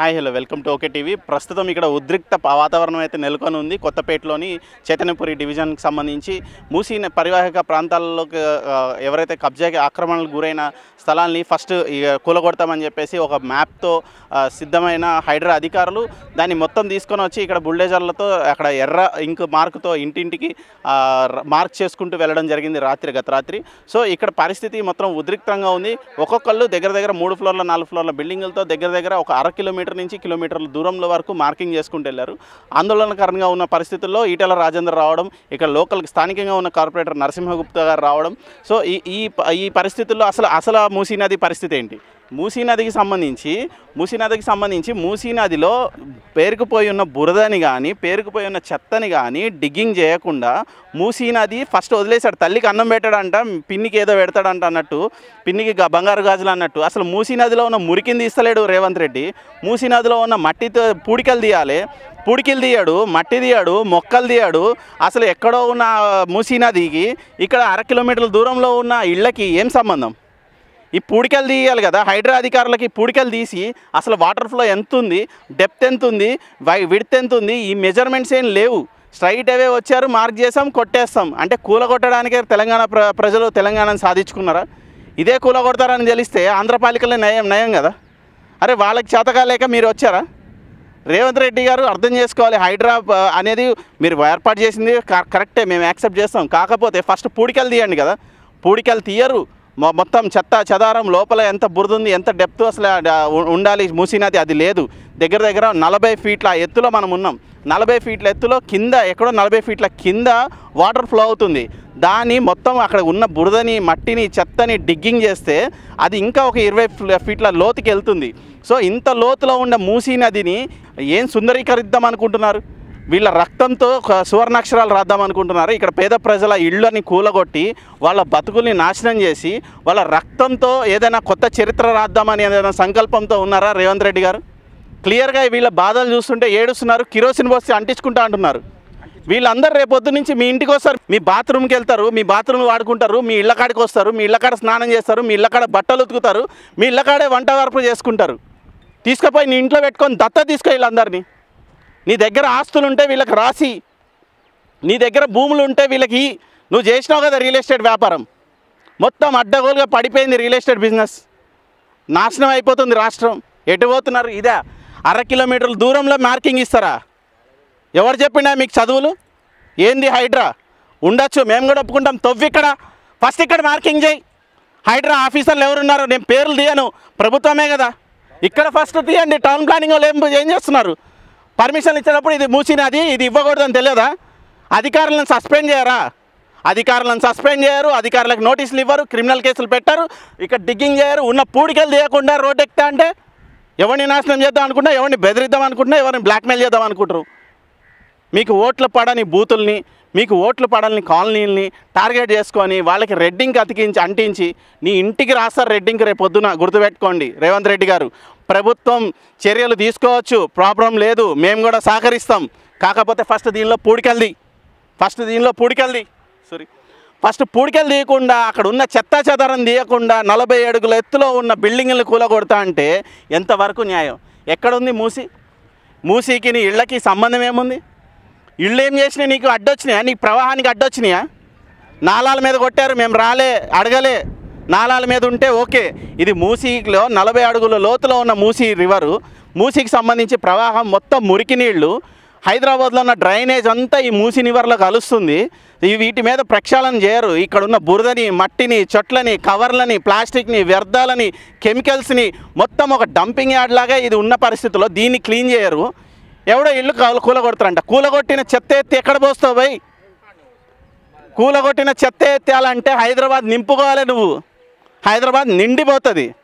Hi hello welcome to okay TV. ప్రస్తుతం ఇక్కడ ఉద్రిక్త వాతావరణం అయితే నెలకొని ఉంది. కొత్తపేటలోని చైతన్యపురి డివిజన్కి సంబంధించి మూసీ పరివాహక ప్రాంతాల్లోకి ఎవరైతే కబ్జాకి ఆక్రమణలకు గురైన స్థలాల్ని ఫస్ట్ కూలగొడతామని చెప్పేసి ఒక మ్యాప్తో సిద్ధమైన హైడ్రా అధికారులు దాన్ని మొత్తం తీసుకొని వచ్చి ఇక్కడ బుల్డేజర్లతో అక్కడ ఎర్ర ఇంక్ మార్కుతో ఇంటింటికి మార్క్ చేసుకుంటూ వెళ్ళడం జరిగింది రాత్రి గత రాత్రి. సో ఇక్కడ పరిస్థితి మొత్తం ఉద్రిక్తంగా ఉంది. ఒక్కొక్కళ్ళు దగ్గర దగ్గర మూడు ఫ్లోర్ల నాలుగు ఫ్లోర్ల బిల్డింగులతో దగ్గర దగ్గర ఒక అర కిలోమీటర్ నుంచి కిలోమీటర్ల దూరంలో వరకు మార్కింగ్ చేసుకుంటూ వెళ్ళారు. ఆందోళనకరంగా ఉన్న పరిస్థితుల్లో ఈటల రాజేందర్ రావడం ఇక్కడ లోకల్ స్థానికంగా ఉన్న కార్పొరేటర్ నరసింహగుప్త గారు రావడం. సో ఈ ఈ ఈ పరిస్థితుల్లో అసలు అసలు మూసీ నది పరిస్థితి ఏంటి? మూసీ నదికి సంబంధించి మూసీ నదికి సంబంధించి మూసీ నదిలో పేరుకుపోయి ఉన్న బురదని కానీ పేరుకుపోయి ఉన్న చెత్తని కానీ డిగ్గింగ్ చేయకుండా మూసీ నది ఫస్ట్ వదిలేశాడు. తల్లికి అన్నం పెట్టాడంట పిన్నికి ఏదో పెడతాడంట అన్నట్టు పిన్నికి గ- బంగారు గాజులు అన్నట్టు. అసలు మూసీ నదిలో ఉన్న మురికిని తీస్తలేడు రేవంత్ రెడ్డి. మూసీ నదిలో ఉన్న మట్టితో పూడికలు తీయాలి. పుడికిలు తీయడు మట్టి తీయడు మొక్కలు తీయడు. అసలు ఎక్కడో ఉన్న మూసీ నదికి ఇక్కడ అర కిలోమీటర్ల దూరంలో ఉన్న ఇళ్ళకి ఏం సంబంధం? ఈ పూడికలు తీయాలి కదా. హైడ్రా అధికారులకి పూడికలు తీసి అసలు వాటర్ ఫ్లో ఎంత ఉంది డెప్త్ ఎంత ఉంది వై విడ్త్ ఎంత ఉంది ఈ మెజర్మెంట్స్ ఏం లేవు. స్ట్రైట్ అవే వచ్చారు మార్క్ చేసాం కొట్టేస్తాం. అంటే కూలగొట్టడానికే తెలంగాణ ప్ర ప్రజలు తెలంగాణను సాధించుకున్నారా? ఇదే కూలగొడతారని తెలిస్తే ఆంధ్రపాలికలే నయం నయం కదా. అరే వాళ్ళకి చేతకాలేక మీరు వచ్చారా? రేవంత్ రెడ్డి గారు అర్థం చేసుకోవాలి హైడ్రా అనేది మీరు ఏర్పాటు చేసింది కరెక్టే మేము యాక్సెప్ట్ చేస్తాం. కాకపోతే ఫస్ట్ పూడికలు తీయండి కదా. పూడికలు తీయరు మొత్తం చెత్త చెదారం లోపల ఎంత బురద ఉంది ఎంత డెప్త్ అసలు ఉండాలి మూసినది అది లేదు. దగ్గర దగ్గర నలభై ఫీట్ల ఎత్తులో మనం ఉన్నాం. నలభై ఫీట్ల ఎత్తులో కింద ఎక్కడో నలభై ఫీట్ల కింద వాటర్ ఫ్లో అవుతుంది. దాన్ని మొత్తం అక్కడ ఉన్న బురదని మట్టిని చెత్తని డిగ్గింగ్ చేస్తే అది ఇంకా ఒక ఇరవై ఫీట్ల లోతుకి వెళ్తుంది సో ఇంత లోతులో ఉన్న మూసీ నదిని ఏం సుందరీకరిద్దాం అనుకుంటున్నారు? వీళ్ళ రక్తంతో సువర్ణాక్షరాలు రాద్దాం అనుకుంటున్నారు. ఇక్కడ పేద ప్రజల ఇళ్ళని కూలగొట్టి వాళ్ళ బతుకుల్ని నాశనం చేసి వాళ్ళ రక్తంతో ఏదైనా కొత్త చరిత్ర రాద్దామని ఏదైనా సంకల్పంతో ఉన్నారా రేవంత్ రెడ్డి గారు? క్లియర్గా వీళ్ళ బాధలు చూస్తుంటే ఏడుస్తున్నారు కిరోసిన్ పోసి అంటించుకుంటా అంటున్నారు. వీళ్ళందరూ రేపొద్దు నుంచి మీ ఇంటికి వస్తారు మీ బాత్రూమ్కి వెళ్తారు మీ బాత్రూమ్ వాడుకుంటారు మీ ఇళ్ళ కాడికి వస్తారు మీ ఇళ్ళ కాడ స్నానం చేస్తారు మీ ఇళ్ళ కాడ బట్టలు ఉతుకుతారు మీ ఇళ్ళ కాడే వంట వరపు చేసుకుంటారు. తీసుకుపోయి నీ ఇంట్లో పెట్టుకొని దత్త తీసుకో వీళ్ళందరినీ. నీ దగ్గర ఆస్తులు ఉంటే వీళ్ళకి రాసి నీ దగ్గర భూములు ఉంటే వీళ్ళకి నువ్వు చేసినావు కదా రియల్ ఎస్టేట్ వ్యాపారం. మొత్తం అడ్డగోలుగా పడిపోయింది రియల్ ఎస్టేట్ బిజినెస్ నాశనం అయిపోతుంది రాష్ట్రం. ఎటు పోతున్నారు? ఇదే. అర కిలోమీటర్ల దూరంలో మార్కింగ్ ఇస్తారా? ఎవరు చెప్పిండా మీకు చదువులు? ఏంది హైడ్రా? ఉండొచ్చు మేము కూడా ఒప్పుకుంటాం. తవ్వి ఇక్కడ. ఫస్ట్ ఇక్కడ మార్కింగ్ చేయి. హైడ్రా ఆఫీసర్లు ఎవరున్నారు? నేను పేర్లు తీయను. ప్రభుత్వమే కదా. ఇక్కడ ఫస్ట్ తీయండి. టౌన్ ప్లానింగ్ వాళ్ళు ఏం ఏం చేస్తున్నారు? పర్మిషన్ ఇచ్చినప్పుడు ఇది మూసినది ఇది ఇవ్వకూడదని తెలియదా? అధికారులను సస్పెండ్ చేయరా? అధికారులను సస్పెండ్ చేయరు అధికారులకు నోటీసులు ఇవ్వరు క్రిమినల్ కేసులు పెట్టారు ఇక్కడ డిగ్గింగ్ చేయరు ఉన్న పూడికలు తీయకుండా రోడ్ ఎక్కుతా అంటే ఎవరిని నాశనం చేద్దాం అనుకుంటా ఎవరిని బెదిరిద్దాం అనుకుంటున్నా ఎవరిని బ్లాక్మెయిల్ చేద్దాం అనుకుంటారు మీకు ఓట్లు పడని బూతుల్ని మీకు ఓట్లు పడని కాలనీల్ని టార్గెట్ చేసుకొని వాళ్ళకి రెడ్డింగ్ అతికించి అంటించి నీ ఇంటికి రాస్తారు రెడ్డింగ్ రేపు పొద్దున గుర్తుపెట్టుకోండి రేవంత్ రెడ్డి గారు. ప్రభుత్వం చర్యలు తీసుకోవచ్చు ప్రాబ్లం లేదు మేము కూడా సహకరిస్తాం. కాకపోతే ఫస్ట్ దీనిలో పూడికెళ్ళి ఫస్ట్ దీనిలో పూడికెళ్ళి సారీ ఫస్ట్ పూడికెళ్ళి తీయకుండా అక్కడ ఉన్న చెత్త చెదారం తీయకుండా నలభై అడుగుల ఎత్తులో ఉన్న బిల్డింగ్లు కూలగొడతా అంటే ఎంతవరకు న్యాయం? ఎక్కడుంది మూసి? మూసీకి నీ ఇళ్ళకి సంబంధం ఏముంది? ఇళ్ళు ఏం చేసినాయి నీకు అడ్డొచ్చినాయా? నీకు ప్రవాహానికి అడ్డొచ్చినాయా? నాలాల మీద కొట్టారు మేము రాలే అడగలే. నాలాల మీద ఉంటే ఓకే. ఇది మూసీలో నలభై అడుగుల లోతులో ఉన్న మూసీ రివరు. మూసీకి సంబంధించి ప్రవాహం మొత్తం మురికి నీళ్ళు. హైదరాబాద్లో ఉన్న డ్రైనేజ్ అంతా ఈ మూసీ నివర్లో కలుస్తుంది. వీటి మీద ప్రక్షాళన చేయరు. ఇక్కడ ఉన్న బురదని మట్టిని చెట్లని కవర్లని ప్లాస్టిక్ని వ్యర్థాలని కెమికల్స్ని మొత్తం ఒక డంపింగ్ యార్డ్ లాగా ఇది ఉన్న పరిస్థితుల్లో దీన్ని క్లీన్ చేయరు. ఎవడో ఇల్లు కూలగొడతారంట. కూలగొట్టిన చెత్త ఎత్తి ఎక్కడ పోస్తావు భయ్ కూలగొట్టిన చెత్త ఎత్తాలంటే హైదరాబాద్ నింపుకోవాలి నువ్వు. హైదరాబాద్ నిండిపోతుంది.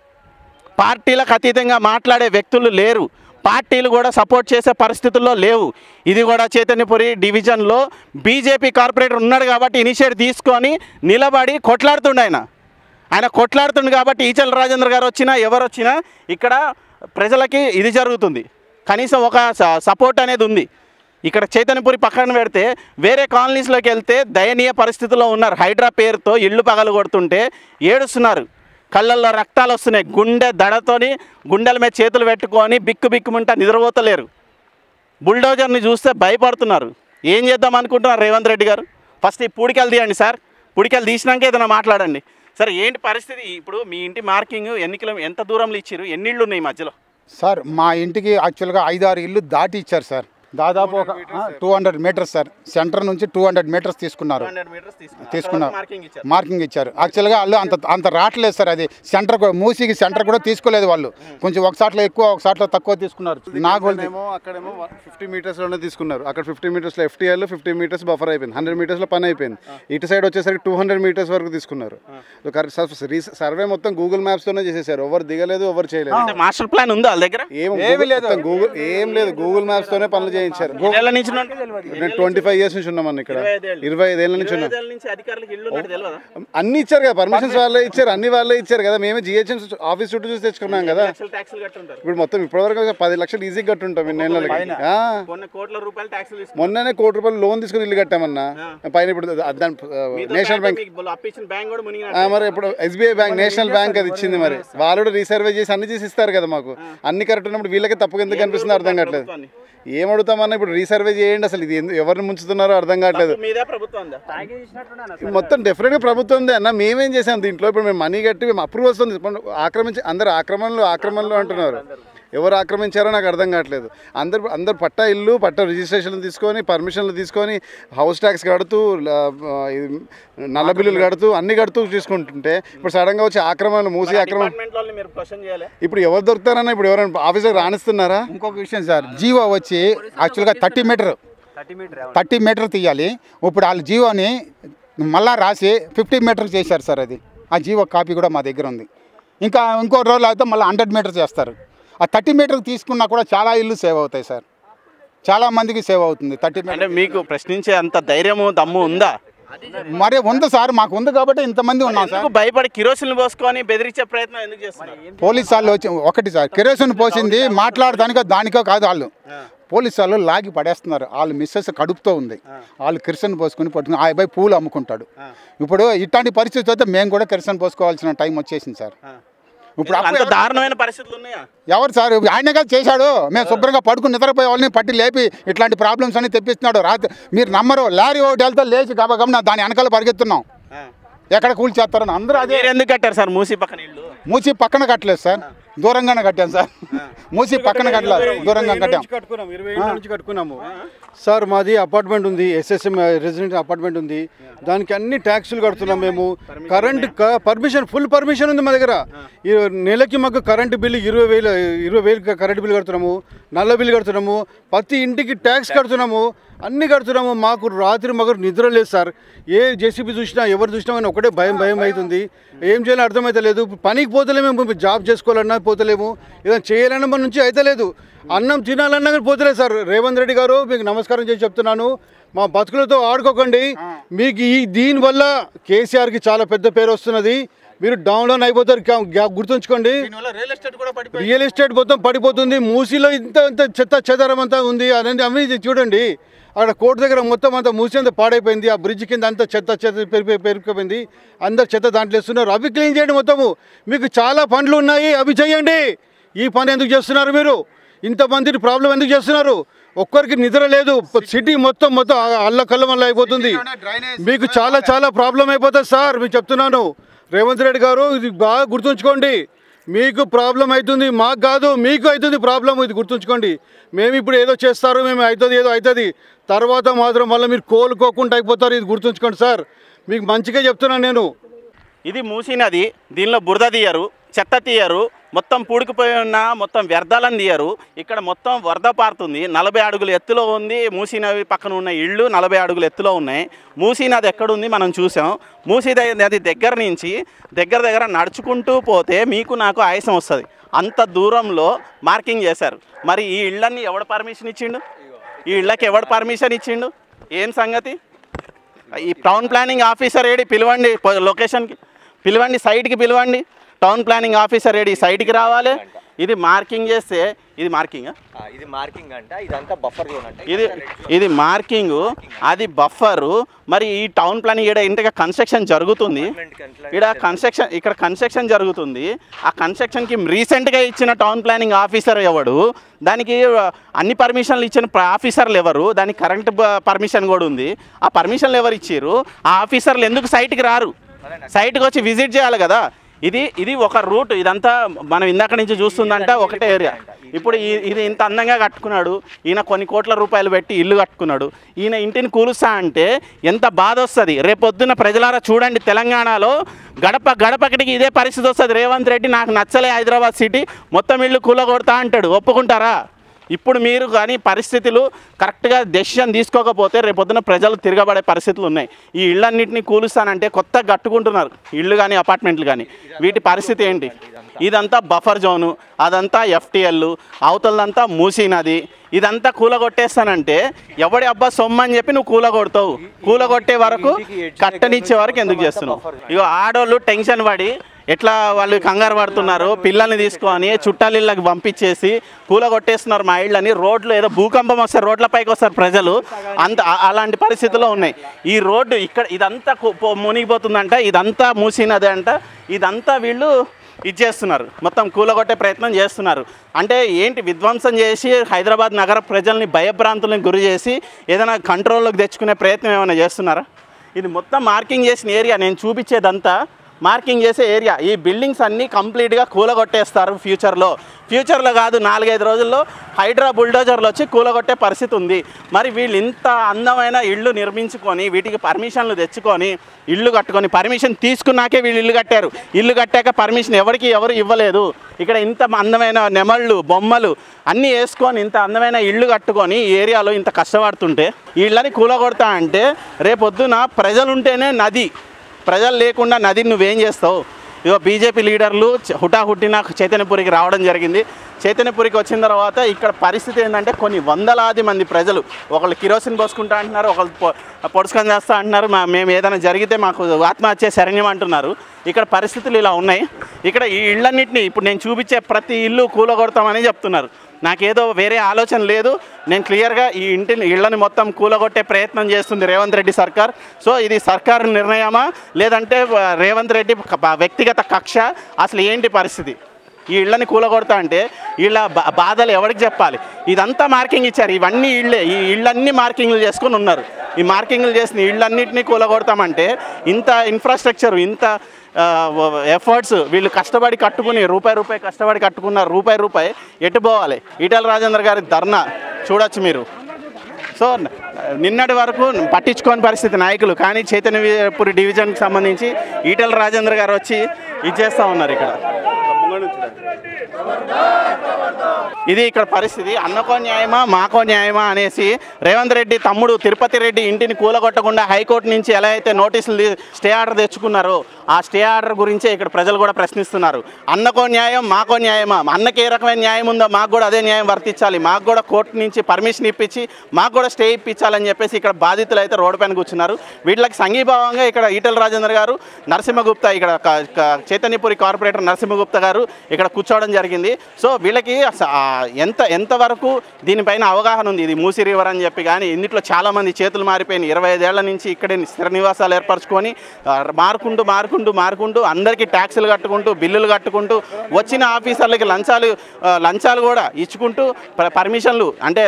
పార్టీలకు అతీతంగా మాట్లాడే వ్యక్తులు లేరు. పార్టీలు కూడా సపోర్ట్ చేసే పరిస్థితుల్లో లేవు. ఇది కూడా చైతన్యపురి డివిజన్లో బీజేపీ కార్పొరేటర్ ఉన్నాడు కాబట్టి ఇనిషియేటివ్ తీసుకొని నిలబడి కొట్లాడుతుండు ఆయన. ఆయన కొట్లాడుతుండు కాబట్టి ఈచల రాజేంద్ర గారు వచ్చినా ఎవరు వచ్చినా ఇక్కడ ప్రజలకి ఇది జరుగుతుంది. కనీసం ఒక స- సపోర్ట్ అనేది ఉంది. ఇక్కడ చైతన్యపురి పక్కన పెడితే వేరే కాలనీస్లోకి వెళ్తే దయనీయ పరిస్థితుల్లో ఉన్నారు. హైడ్రా పేరుతో ఇళ్ళు పగలు కొడుతుంటే ఏడుస్తున్నారు. కళ్ళల్లో రక్తాలు వస్తున్నాయి. గుండె దడతోని గుండెల మీద చేతులు పెట్టుకొని బిక్కు బిక్కుమంటా నిద్రపోతలేరు. బుల్డోజర్ని చూస్తే భయపడుతున్నారు. ఏం చేద్దాం అనుకుంటున్నారు రేవంత్ రెడ్డి గారు? ఫస్ట్ ఈ పూడికలు తీయండి సార్. పూడికలు తీసినాక ఏదైనా మాట్లాడండి. సార్ ఏంటి పరిస్థితి? ఇప్పుడు మీ ఇంటి మార్కింగ్ ఎన్ని కిలో ఎంత దూరంలో ఇచ్చారు ఎన్ని ఇళ్ళు ఉన్నాయి మధ్యలో? సార్ మా ఇంటికి యాక్చువల్గా ఐదారు ఇల్లు దాటి ఇచ్చారు సార్. దాదాపు ఒక two hundred metres sir centre నుంచి టూ హండ్రెడ్ మీటర్స్ తీసుకున్నారు. తీసుకున్నారు. మార్కింగ్ ఇచ్చారు. యాక్చువల్గా వాళ్ళు అంత అంత రావట్లేదు సార్ అది. సెంటర్ మూసికి సెంటర్ కూడా తీసుకోలేదు వాళ్ళు. కొంచెం ఒక సాట్లో ఎక్కువ ఒక సాట్లో తక్కువ తీసుకున్నారు. నాకు ఏమో అక్కడేమో ఫిఫ్టీ మీటర్స్లోనే తీసుకున్నారు. అక్కడ ఫిఫ్టీ మీటర్స్లో ఎఫ్టీఎల్ ఫిఫ్టీ మీటర్స్ బఫర్ అయిపోయింది. హండ్రెడ్ మీటర్స్లో పని అయిపోయింది. ఇటు సైడ్ వచ్చేసరికి టూ హండ్రెడ్ మీటర్స్ వరకు తీసుకున్నారు. సర్వే మొత్తం గూగుల్ మ్యాప్స్ తోనే చేసేసారు. ఎవరు దిగలేదు ఎవరు చేయలేదు. మాస్టర్ ప్లాన్ ఉందా వాళ్ళ దగ్గర ఏం లేదు గూగుల్ ఏం లేదు. గూగుల్ మ్యాప్స్ తోనే పనులు చేయించారు నెల నుంచి ఉన్నట్టు నేను ట్వంటీ ఫైవ్ ఇయర్స్ నుంచి ఇక్కడ. ఇరవై ఐదేళ్ళ. నుంచి ఉన్నాం. అన్ని ఇచ్చారు కదా పర్మిషన్స్ వాళ్ళే ఇచ్చారు అన్ని వాళ్ళే ఇచ్చారు కదా. మేమే జిహెచ్ఎం ఆఫీస్ చుట్టూ చూసి తెచ్చుకున్నాం కదా. ఇప్పుడు మొత్తం ఇప్పటివరకు పది లక్షలు ఈజీగా కట్టుంటాం ఇన్ని నెలలకి. ఆ. కొన్ని కోట్ల రూపాయలు ట్యాక్సులు తీసుకున్నారు మొన్ననే కోటి రూపాయలు లోన్ తీసుకుని ఇల్లు కట్టామన్నా. పైన ఇప్పుడు నేషనల్ బ్యాంక్ మరి ఇప్పుడు ఎస్బీఐ బ్యాంక్ నేషనల్ బ్యాంక్ అది ఇచ్చింది మరి. వాళ్ళు కూడా రీసర్వే చేసి అన్ని చేసి ఇస్తారు కదా మాకు. అన్ని కరెక్ట్ ఉన్నప్పుడు వీళ్ళకి తప్పుగా ఎందుకు కనిపిస్తుందో అర్థం కావట్లేదు. ఏం అడుగుతామన్నా ఇప్పుడు రీసర్వే చేయండి అసలు ఇది ఎందు- ఎవరిని ముంచుతున్నారో అర్థం కావట్లేదు. మీదే ప్రభుత్వం ఉందా? మొత్తం డెఫినెట్గా ప్రభుత్వం ఉంది అన్న మేమేం చేసాం దీంట్లో? ఇప్పుడు మేము మనీ కట్టి మేము అప్రూవ్ వస్తుంది. ఇప్పుడు ఆక్రమించి అందరు ఆక్రమణలు ఆక్రమణలు అంటున్నారు. ఎవరు ఆక్రమించారో నాకు అర్థం కావట్లేదు. అందరు అందరు పట్టా ఇల్లు పట్టా రిజిస్ట్రేషన్లు తీసుకొని పర్మిషన్లు తీసుకొని హౌస్ ట్యాక్స్ కడుతూ నల్ల బిల్లులు కడుతూ అన్ని కడుతూ తీసుకుంటుంటే ఇప్పుడు సడన్గా వచ్చి ఆక్రమణలు మూసి ఆక్రమణ ఇప్పుడు ఎవరు దొరుకుతారన్నా ఇప్పుడు ఎవరైనా ఆఫీసర్ రాణిస్తున్నారా? ఇంకొక విషయం సార్ జీవో వచ్చి యాక్చువల్గా థర్టీ మీటర్. థర్టీ మీటర్ తీయాలి. ఇప్పుడు వాళ్ళు జీవోని మళ్ళా రాసి ఫిఫ్టీ మీటర్ చేశారు సార్ అది. ఆ జీవో కాపీ కూడా మా దగ్గర ఉంది. ఇంకా ఇంకో రోజులు అయితే మళ్ళీ హండ్రెడ్ మీటర్ చేస్తారు. ఆ థర్టీ మీటర్ తీసుకున్నా కూడా చాలా ఇల్లు సేవ్ అవుతాయి సార్. చాలా మందికి సేవ్ అవుతుంది థర్టీ అంటే మీటర్ మీకు ప్రశ్నించే అంత ధైర్యము దమ్ము ఉందా? మరి ఉంది సార్ మాకు ఉంది కాబట్టి ఇంతమంది ఉన్నాం సార్. భయపడి కిరోసిన్ పోసుకొని బెదిరించే ప్రయత్నం ఎందుకు చేస్తున్నారు? పోలీస్ వాళ్ళు వచ్చి ఒకటి సార్ కిరోసిన్ పోసింది మాట్లాడడానికో దానికో కాదు వాళ్ళు. పోలీస్ వాళ్ళు లాగి పడేస్తున్నారు. వాళ్ళు మిస్సెస్ కడుపుతో ఉంది. వాళ్ళు కిరసన్ పోసుకొని పట్టుకుని ఆ అబ్బాయి పూలు అమ్ముకుంటాడు. ఇప్పుడు ఇట్లాంటి పరిస్థితి అయితే మేము కూడా కిరసన్ పోసుకోవాల్సిన టైం వచ్చేసింది సార్. ఇప్పుడు అంత దారుణమైన పరిస్థితులు ఉన్నాయా? ఎవరు సార్? ఆయన కదా చేశాడు. మేము శుభ్రంగా పడుకుని నిద్రపోయే వాళ్ళని పట్టి లేపి ఇట్లాంటి ప్రాబ్లమ్స్ అన్ని తెప్పిస్తున్నాడు. రాత్రి మీరు నమ్మరు. లారీ ఒకటి వెళ్తే లేచి గబగబన దాని వెనకాల పరిగెత్తున్నాం. ఎక్కడ కూల్ చేస్తారని అందరూ అదే ఎందుకు కట్టారు సార్ మూసి పక్కన ఇల్లు? మూసి పక్కన కట్టలేదు సార్. దూరంగానే కట్టాను సార్. మూసి పక్కన కట్టలేదు దూరంగా కట్టాం. సార్ మాది అపార్ట్మెంట్ ఉంది. ఎస్ఎస్ఎం రెసిడెంట్ అపార్ట్మెంట్ ఉంది. దానికి అన్ని ట్యాక్సులు కడుతున్నాం మేము. కరెంట్ పర్మిషన్ ఫుల్ పర్మిషన్ ఉంది మా దగ్గర. ఈ నెలకి మాకు కరెంటు బిల్లు ఇరవై వేలు ఇరవై వేలు కరెంట్ బిల్లు కడుతున్నాము. నల్ల బిల్లు కడుతున్నాము. ప్రతి ఇంటికి ట్యాక్స్ కడుతున్నాము. అన్ని కడుతున్నాము. మాకు రాత్రి మాకు నిద్ర లేదు సార్. ఏ జేసీబీ చూసినా ఎవరు చూసినా కానీ ఒకటే భయం భయం అవుతుంది. ఏం చేయాలో అర్థమైతే లేదు పనికి పోతలేము మేము జాబ్ చేసుకోవాలన్నా పోతలేము. ఏదైనా చేయాలన్నా మన నుంచి అయితే లేదు. అన్నం తినాలన్నా కానీ పోతలేదు సార్. రేవంత్ రెడ్డి గారు మీకు నమస్కారం చేసి చెప్తున్నాను. మా బతుకులతో ఆడుకోకండి. మీకు ఈ దీనివల్ల కేసీఆర్కి చాలా పెద్ద పేరు వస్తున్నది. మీరు డౌన్ డౌన్ అయిపోతారు గుర్తుంచుకోండి. రియల్ ఎస్టేట్ మొత్తం పడిపోతుంది. మూసీలో ఇంత ఇంత చెత్త చెదారం అంతా ఉంది. అనేది అవి చూడండి. అక్కడ కోర్టు దగ్గర మొత్తం అంతా మూసి అంతా పాడైపోయింది. ఆ బ్రిడ్జ్ కింద అంతా చెత్త చెత్త పెరిగి పెరిగిపోయింది. అందరు చెత్త దాంట్లో వేస్తున్నారు. అవి క్లీన్ చేయండి మొత్తము. మీకు చాలా పనులు ఉన్నాయి. అవి చేయండి. ఈ పని ఎందుకు చేస్తున్నారు మీరు? ఇంతమందిని ప్రాబ్లం ఎందుకు చేస్తున్నారు? ఒక్కరికి నిద్ర లేదు. సిటీ మొత్తం మొత్తం అల్ల కళ్ళ వల్ల అయిపోతుంది మీకు చాలా చాలా ప్రాబ్లం అయిపోతుంది సార్. మీకు చెప్తున్నాను. రేవంత్ రెడ్డి గారు ఇది బాగా గుర్తుంచుకోండి. మీకు ప్రాబ్లం అవుతుంది మాకు కాదు మీకు అవుతుంది ప్రాబ్లం ఇది గుర్తుంచుకోండి. మేము ఇప్పుడు ఏదో చేస్తారు మేము అవుతుంది ఏదో అవుతుంది తర్వాత మాత్రం వల్ల మీరు కోలుకోకుండా అయిపోతారు ఇది గుర్తుంచుకోండి సార్. మీకు మంచిగా చెప్తున్నాను నేను. ఇది మూసీ నది దీనిలో బురద తీయరు. చెత్త తీయరు మొత్తం పూడికిపోయి ఉన్న మొత్తం వ్యర్థాలను తీయరు. ఇక్కడ మొత్తం వరద పారుతుంది. నలభై అడుగుల ఎత్తులో ఉంది. మూసీ నది పక్కన ఉన్న ఇళ్ళు నలభై అడుగుల ఎత్తులో ఉన్నాయి. మూసీ నది ఎక్కడుంది మనం చూసాం. మూసీ నది దగ్గర నుంచి దగ్గర దగ్గర నడుచుకుంటూ పోతే మీకు నాకు ఆయాసం వస్తుంది. అంత దూరంలో మార్కింగ్ చేశారు. మరి ఈ ఇళ్ళన్నీ ఎవడు పర్మిషన్ ఇచ్చిండు? ఈ ఇళ్ళకి ఎవడు పర్మిషన్ ఇచ్చిండు? ఏం సంగతి? ఈ టౌన్ ప్లానింగ్ ఆఫీసర్ ఏడి? పిలవండి లొకేషన్కి. పిలవండి సైట్కి పిలవండి. టౌన్ ప్లానింగ్ ఆఫీసర్ ఏడి? సైట్కి రావాలి. ఇది మార్కింగ్ చేస్తే ఇది మార్కింగ్ ఇది మార్కింగ్ అంట. ఇదంతా బఫర్ ఇది ఇది మార్కింగ్. అది బఫరు మరి ఈ టౌన్ ప్లాన్ ఈడ ఇంతగా కన్స్ట్రక్షన్ జరుగుతుంది. ఇక్కడ కన్స్ట్రక్షన్ ఇక్కడ కన్స్ట్రక్షన్ జరుగుతుంది. ఆ కన్స్ట్రక్షన్కి రీసెంట్గా ఇచ్చిన టౌన్ ప్లానింగ్ ఆఫీసర్ ఎవడు? దానికి అన్ని పర్మిషన్లు ఇచ్చిన ఆఫీసర్లు ఎవరు? దానికి కరెంట్ పర్మిషన్ కూడా ఉంది. ఆ పర్మిషన్లు ఎవరు ఇచ్చారు ఆ ఆఫీసర్లు ఎందుకు సైట్కి రారు? సైట్కి వచ్చి విజిట్ చేయాలి కదా. ఇది ఇది ఒక రూట్ ఇదంతా మనం ఇందాక నుంచి చూస్తుందంట ఒకటే ఏరియా. ఇప్పుడు ఇది ఇంత అందంగా కట్టుకున్నాడు ఈయన కొన్ని కోట్ల రూపాయలు పెట్టి ఇల్లు కట్టుకున్నాడు ఈయన ఇంటిని కూలుస్తా అంటే ఎంత బాధ వస్తుంది. రేపొద్దున ప్రజలారా చూడండి తెలంగాణలో గడప గడపకిటికి ఇదే పరిస్థితి వస్తుంది. రేవంత్ రెడ్డి నాకు నచ్చలే హైదరాబాద్ సిటీ మొత్తం ఇల్లు కూలగొడతా అంటాడు. ఒప్పుకుంటారా? ఇప్పుడు మీరు కానీ పరిస్థితులు కరెక్ట్గా డెసిషన్ తీసుకోకపోతే రేపొద్దున ప్రజలు తిరగబడే పరిస్థితులు ఉన్నాయి. ఈ ఇళ్ళన్నింటినీ కూలుస్తానంటే కొత్తగా కట్టుకుంటున్నారు. ఇళ్ళు కానీ అపార్ట్మెంట్లు కానీ వీటి పరిస్థితి ఏంటి? ఇదంతా బఫర్ జోను అదంతా ఎఫ్టీఎల్ అవతలదంతా మూసీ నది. ఇదంతా కూలగొట్టేస్తానంటే ఎవడి అబ్బా సొమ్ము అని చెప్పి నువ్వు కూలగొడతావు. కూలగొట్టే వరకు కట్టనిచ్చే వరకు ఎందుకు చేస్తున్నావు? ఇగో ఆడోళ్ళు టెన్షన్ పడి ఎట్లా వాళ్ళు కంగారు పడుతున్నారు? పిల్లల్ని తీసుకొని చుట్టాలిళ్ళకి పంపించేసి కూల కొట్టేస్తున్నారు మా ఇళ్ళని. రోడ్లు ఏదో భూకంపం వస్తారు రోడ్ల పైకి వస్తారు ప్రజలు. అంత అలాంటి పరిస్థితుల్లో ఉన్నాయి. ఈ రోడ్డు ఇక్కడ ఇదంతా మునిగిపోతుందంట ఇదంతా మూసినది అంట ఇదంతా వీళ్ళు ఇది చేస్తున్నారు. మొత్తం కూలగొట్టే ప్రయత్నం చేస్తున్నారు. అంటే ఏంటి విధ్వంసం చేసి హైదరాబాద్ నగర ప్రజల్ని భయభ్రాంతులను గురి చేసి ఏదైనా కంట్రోల్లోకి తెచ్చుకునే ప్రయత్నం ఏమైనా చేస్తున్నారా? ఇది మొత్తం మార్కింగ్ చేసిన ఏరియా. నేను చూపించేదంతా మార్కింగ్ చేసే ఏరియా. ఈ బిల్డింగ్స్ అన్నీ కంప్లీట్గా కూలగొట్టేస్తారు ఫ్యూచర్లో. ఫ్యూచర్లో కాదు నాలుగైదు రోజుల్లో హైడ్రా బుల్డోజర్లు వచ్చి కూలగొట్టే పరిస్థితి ఉంది. మరి వీళ్ళు ఇంత అందమైన ఇళ్ళు నిర్మించుకొని వీటికి పర్మిషన్లు తెచ్చుకొని ఇల్లు కట్టుకొని పర్మిషన్ తీసుకున్నాకే వీళ్ళు ఇల్లు కట్టారు. ఇల్లు కట్టాక పర్మిషన్ ఎవరికి ఎవరు ఇవ్వలేదు. ఇక్కడ ఇంత అందమైన నెమళ్ళు బొమ్మలు అన్నీ వేసుకొని ఇంత అందమైన ఇల్లు కట్టుకొని ఈ ఏరియాలో ఇంత కష్టపడుతుంటే వీళ్ళని ఇళ్ళని కూలగొడతా అంటే రేపొద్దున ప్రజలుంటేనే నది. ప్రజలు లేకుండా నదిని నువ్వేం చేస్తావు? ఇగో బీజేపీ లీడర్లు చ- హుటాహుటిన చైతన్యపురికి రావడం జరిగింది. చైతన్యపురికి వచ్చిన తర్వాత ఇక్కడ పరిస్థితి ఏంటంటే కొన్ని వందలాది మంది ప్రజలు ఒకళ్ళు కిరోసిన్ పోసుకుంటా అంటున్నారు ఒకళ్ళు పొ- పొడుచుకొని చేస్తా అంటున్నారు. మా మేము ఏదైనా జరిగితే మాకు ఆత్మహత్య శరణ్యం అంటున్నారు. ఇక్కడ పరిస్థితులు ఇలా ఉన్నాయి. ఇక్కడ ఈ ఇళ్ళన్నింటినీ ఇప్పుడు నేను చూపించే ప్రతి ఇల్లు కూలగొడతామని చెప్తున్నారు. నాకేదో వేరే ఆలోచన లేదు. నేను క్లియర్గా ఈ ఇంటిని ఇళ్ళని మొత్తం కూలగొట్టే ప్రయత్నం చేస్తుంది రేవంత్ రెడ్డి సర్కార్. సో ఇది సర్కారు నిర్ణయమా? లేదంటే రేవంత్ రెడ్డి వ్యక్తిగత కక్ష? అసలు ఏంటి పరిస్థితి? ఈ ఇళ్ళని కూలగొడతా అంటే వీళ్ళ బా- బాధలు ఎవరికి చెప్పాలి? ఇదంతా మార్కింగ్ ఇచ్చారు. ఇవన్నీ ఇళ్ళే. ఈ ఇళ్ళన్నీ మార్కింగ్లు చేసుకొని ఉన్నారు. ఈ మార్కింగ్లు చేసిన ఇళ్ళన్నింటినీ కూలగొడతామంటే ఇంత ఇన్ఫ్రాస్ట్రక్చర్ ఇంత ఎఫర్ట్స్ వీళ్ళు కష్టపడి కట్టుకుని రూపాయి రూపాయి కష్టపడి కట్టుకున్న రూపాయి రూపాయి ఎటు పోవాలి? ఈటల రాజేంద్ర గారి ధర్నా చూడొచ్చు మీరు. సో నిన్నటి వరకు పట్టించుకోని పరిస్థితి నాయకులు కానీ చైతన్యపురి డివిజన్కి సంబంధించి ఈటల రాజేంద్ర గారు వచ్చి ఇది చేస్తూ ఉన్నారు ఇక్కడ. ఇది ఇక్కడ పరిస్థితి. అన్నకో న్యాయమా మాకో న్యాయమా అనేసి రేవంత్ రెడ్డి తమ్ముడు తిరుపతి రెడ్డి ఇంటిని కూలగొట్టకుండా హైకోర్టు నుంచి ఎలా అయితే నోటీసులు స్టే ఆర్డర్ తెచ్చుకున్నారో ఆ స్టే ఆర్డర్ గురించే ఇక్కడ ప్రజలు కూడా ప్రశ్నిస్తున్నారు. అన్నకో న్యాయం మాకో న్యాయమా? అన్నకి ఏ రకమైన న్యాయం ఉందో మాకు కూడా అదే న్యాయం వర్తించాలి. మాకు కూడా కోర్టు నుంచి పర్మిషన్ ఇప్పించి మాకు కూడా స్టే ఇప్పించాలని చెప్పేసి ఇక్కడ బాధితులు అయితే రోడ్డు పైన కూర్చున్నారు. వీటికి సంఘీభావంగా ఇక్కడ ఈటల రాజేంద్ర గారు నరసింహగుప్తా ఇక్కడ చైతన్యపురి కార్పొరేటర్ నరసింహగుప్తా గారు ఇక్కడ కూర్చోవడం జరిగింది. సో వీళ్ళకి ఎంత ఎంతవరకు దీనిపైన అవగాహన ఉంది? ఇది మూసి రివర్ అని చెప్పి కానీ ఇందులో చాలామంది చేతులు మారిపోయిన ఇరవై ఐదేళ్ళ నుంచి ఇక్కడే స్థిర నివాసాలు ఏర్పరచుకొని మారుకుంటూ మారుకుంటూ మారుకుంటూ అందరికీ ట్యాక్సులు కట్టుకుంటూ బిల్లులు కట్టుకుంటూ వచ్చిన ఆఫీసర్లకి లంచాలు లంచాలు కూడా ఇచ్చుకుంటూ పర్మిషన్లు అంటే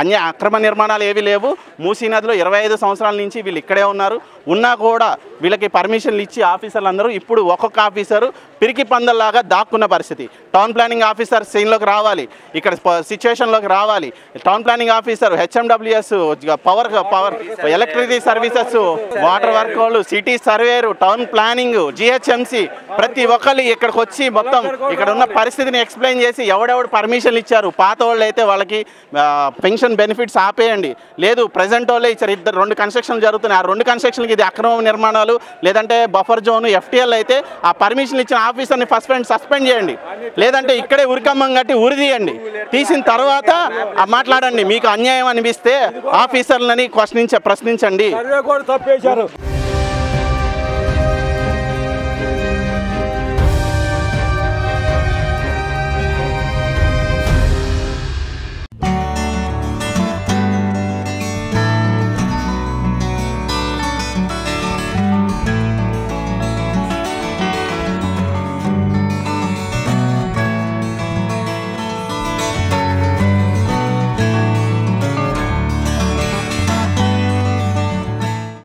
అన్ని అన్య అక్రమ నిర్మాణాలు ఏవి లేవు. మూసీ నదిలో ఇరవై ఐదు సంవత్సరాల నుంచి వీళ్ళు ఇక్కడే ఉన్నారు. ఉన్నా కూడా వీళ్ళకి పర్మిషన్లు ఇచ్చి ఆఫీసర్లు అందరూ ఇప్పుడు ఒక్కొక్క ఆఫీసరు పిరికి పందల్లాగా దాక్కున్న పరిస్థితి. టౌన్ ప్లానింగ్ ఆఫీసర్ సీన్లోకి రావాలి. ఇక్కడ సిచ్యువేషన్లోకి రావాలి. Town planning officer HMWS power power electricity services water work వాళ్ళు city surveyor town planning GHMC ప్రతి ఒక్కళ్ళు ఇక్కడికి వచ్చి మొత్తం ఇక్కడ ఉన్న పరిస్థితిని ఎక్స్ప్లెయిన్ చేసి ఎవడెవడు పర్మిషన్లు ఇచ్చారు. పాత వాళ్ళు అయితే వాళ్ళకి పెన్షన్ బెనిఫిట్స్ ఆపేయండి. లేదు ప్రజెంట్ వాళ్ళే ఇచ్చారు. ఇద్దరు రెండు కన్స్ట్రక్షన్లు జరుగుతున్నాయి. ఆ రెండు కన్స్ట్రక్షన్కి ఇది అక్రమ నిర్మాణాలు లేదంటే బఫర్ జోన్ ఎఫ్టీఎల్ అయితే ఆ పర్మిషన్ ఇచ్చిన ఆఫీసర్ని ఫస్ట్ అండ్ సస్పెండ్ చేయండి. లేదంటే ఇక్కడే ఉరికమ్మం కట్టి ఉరి తీయండి. తీసిన తర్వాత మాట్లాడండి. మీకు అన్యాయం అనిపిస్తే ఆఫీసర్లని ప్రశ్నించ ప్రశ్నించండి. తప్పేశారు.